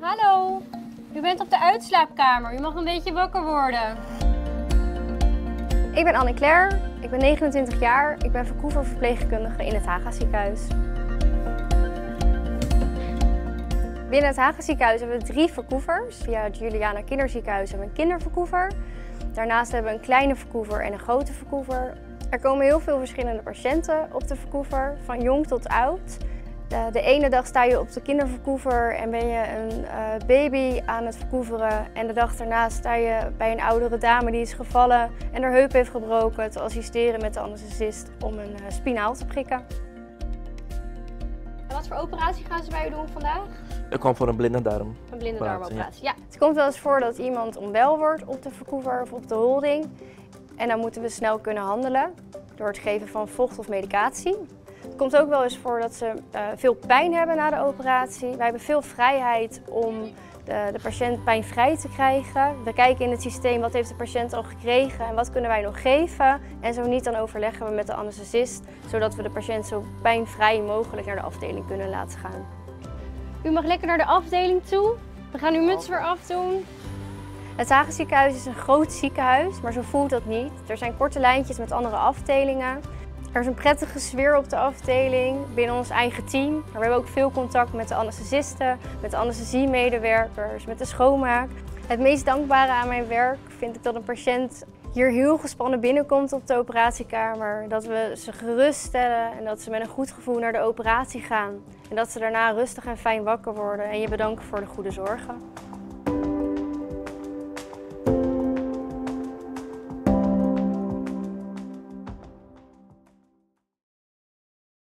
Hallo, u bent op de uitslaapkamer. U mag een beetje wakker worden. Ik ben Anne-Claire, ik ben 29 jaar. Ik ben verkoever verpleegkundige in het Haga ziekenhuis. Binnen het Haga ziekenhuis hebben we drie verkoevers. Via het Juliana Kinderziekenhuis hebben we een kinderverkoever. Daarnaast hebben we een kleine verkoever en een grote verkoever. Er komen heel veel verschillende patiënten op de verkoever, van jong tot oud. De, de ene dag sta je op de kinderverkoever en ben je een uh, baby aan het verkoeveren. En de dag daarna sta je bij een oudere dame die is gevallen en haar heup heeft gebroken te assisteren met de anesthesist om een uh, spinaal te prikken. En wat voor operatie gaan ze bij u doen vandaag? Ik kwam voor een blinde darm. Een blinde darmoperatie, ja. Het komt wel eens voor dat iemand onwel wordt op de verkoever of op de holding. En dan moeten we snel kunnen handelen door het geven van vocht of medicatie. Het komt ook wel eens voor dat ze uh, veel pijn hebben na de operatie. Wij hebben veel vrijheid om de, de, patiënt pijnvrij te krijgen. We kijken in het systeem wat heeft de patiënt al gekregen en wat kunnen wij nog geven. En zo niet dan overleggen we met de anesthesist, zodat we de patiënt zo pijnvrij mogelijk naar de afdeling kunnen laten gaan. U mag lekker naar de afdeling toe. We gaan uw muts weer afdoen. Het Ziekenhuis is een groot ziekenhuis, maar zo voelt dat niet. Er zijn korte lijntjes met andere afdelingen. Er is een prettige sfeer op de afdeling binnen ons eigen team. Maar we hebben ook veel contact met de anesthesisten, met de anesthesiemedewerkers, met de schoonmaak. Het meest dankbare aan mijn werk vind ik dat een patiënt hier heel gespannen binnenkomt op de operatiekamer. Dat we ze geruststellen en dat ze met een goed gevoel naar de operatie gaan. En dat ze daarna rustig en fijn wakker worden en je bedanken voor de goede zorgen.